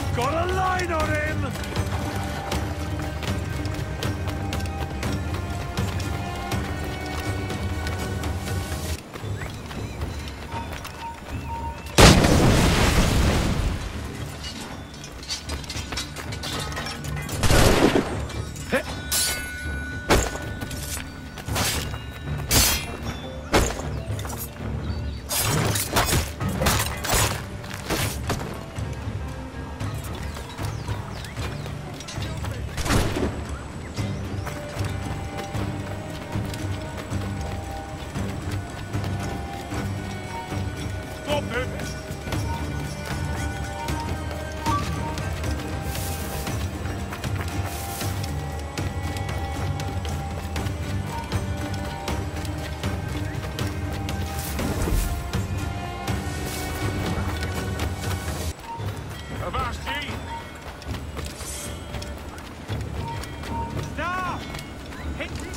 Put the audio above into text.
I've got a line on him! Him! Avasti! Stop! Hit!